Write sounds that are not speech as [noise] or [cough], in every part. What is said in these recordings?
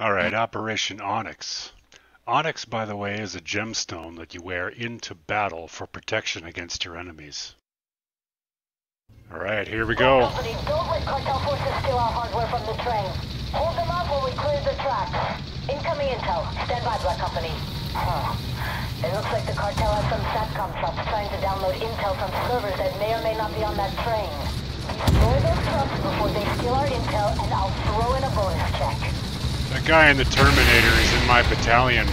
All right, Operation Onyx. Onyx, by the way, is a gemstone that you wear into battle for protection against your enemies. All right, here we go. Company, don't let cartel forces steal our hardware from the train. Hold them off while we clear the tracks. Incoming intel. Stand by, Black Company. Huh. It looks like the cartel has some SATCOM trucks trying to download intel from servers that may or may not be on that train. Destroy those trucks before they steal our intel, and I'll throw in a bonus check. That guy in the Terminator is in my battalion.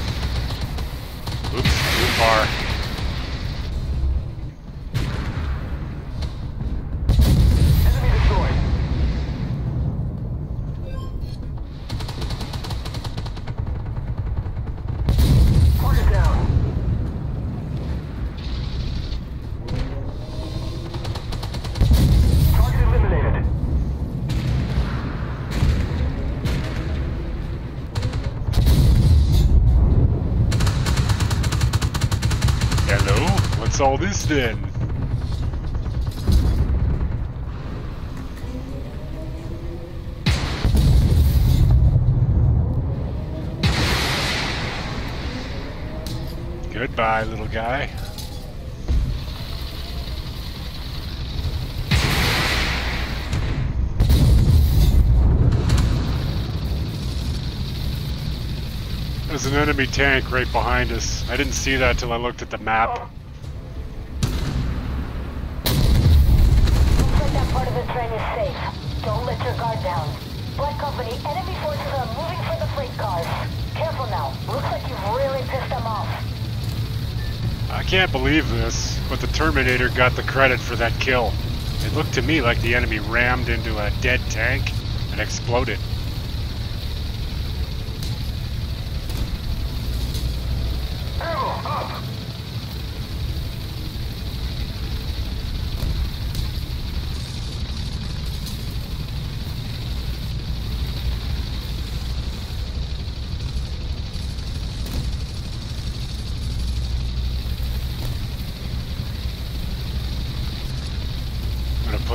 What's all this then? Goodbye, little guy. There's an enemy tank right behind us. I didn't see that till I looked at the map. Don't let your guard down. Black Company, enemy forces are moving for the freight cars. Careful now. Looks like you've really pissed them off. I can't believe this, but the Terminator got the credit for that kill. It looked to me like the enemy rammed into a dead tank and exploded.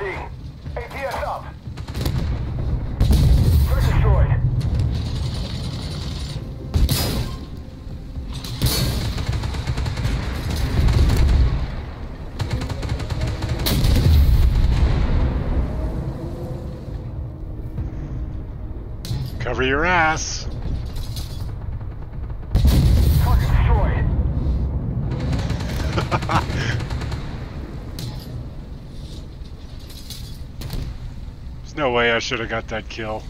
ATS up. Cover your ass. There's no way I should have got that kill.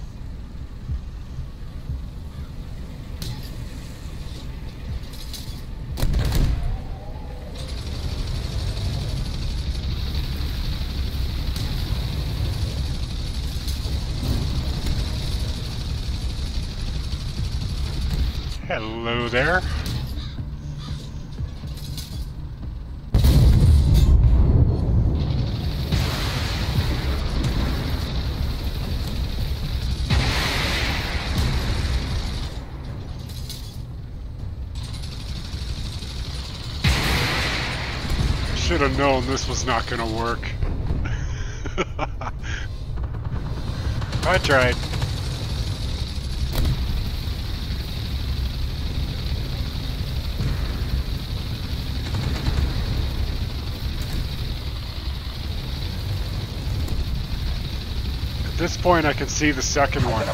Hello there. Should have known this was not to work. [laughs] I tried. At this point, I can see the second one,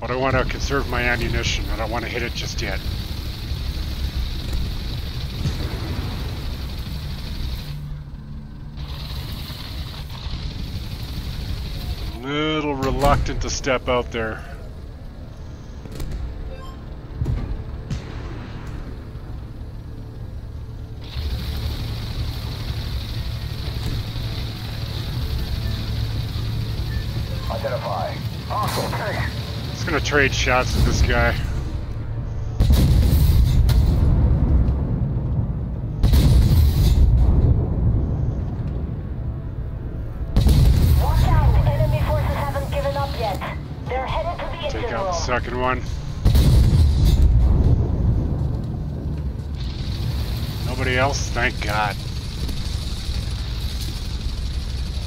but I want to conserve my ammunition. I don't want to hit it just yet. little reluctant to step out there. Identify. Awesome, thanks. It's gonna trade shots with this guy. Second one. Nobody else? Thank God.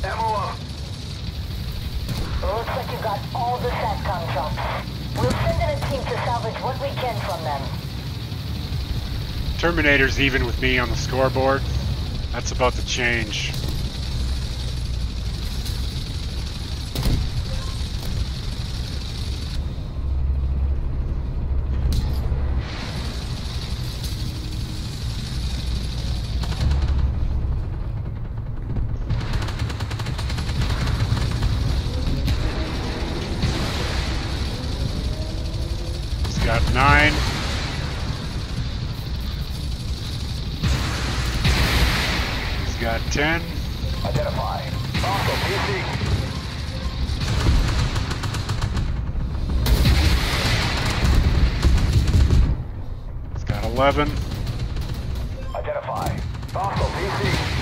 Ammo up. Looks like you got all the SATCOM trucks. We'll send in a team to salvage what we can from them. Terminator's even with me on the scoreboard. That's about to change. Got nine. He's got ten. Identify. PC. He's got eleven. Identify. Hostile PC.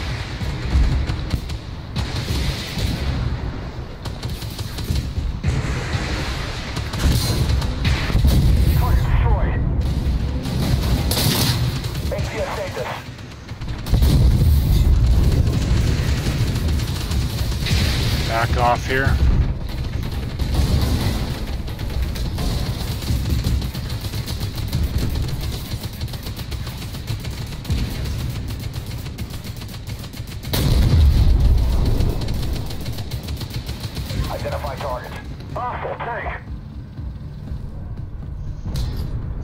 Back off here. Identify target. Hostile tank.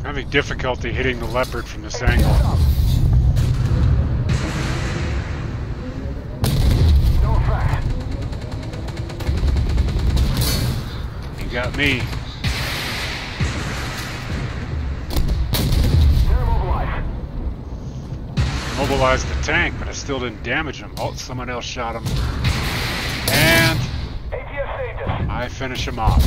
Having difficulty hitting the leopard from this angle. Got me. They're. Mobilized the tank, but I still didn't damage him. Oh, someone else shot him. And I finish him off.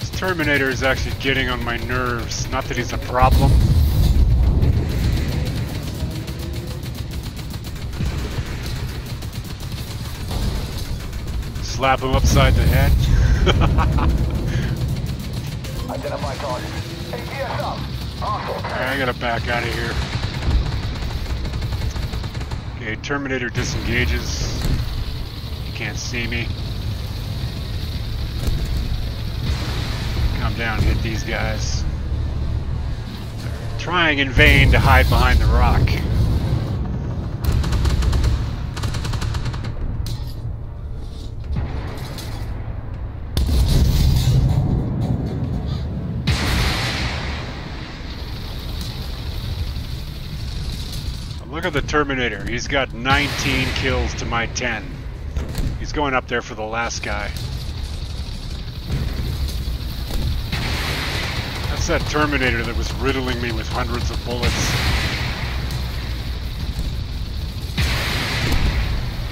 This Terminator is actually getting on my nerves. Not that he's a problem. Slap him upside the head. Identify target. ATS up. Hostile Alright. I gotta back out of here. Okay, Terminator disengages. He can't see me. Come down and hit these guys. Trying in vain to hide behind the rock. Look at the Terminator. He's got 19 kills to my 10. He's going up there for the last guy. That's that Terminator that was riddling me with hundreds of bullets.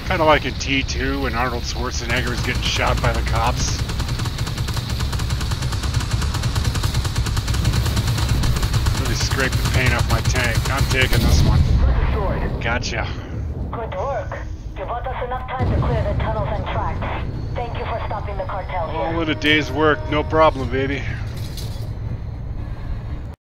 Kind of like in T2 when Arnold Schwarzenegger is getting shot by the cops. Really scraped the paint off my tank. I'm taking this one. Gotcha. Good work. You bought us enough time to clear the tunnels and tracks. Thank you for stopping the cartel here. All in a day's work, no problem, baby.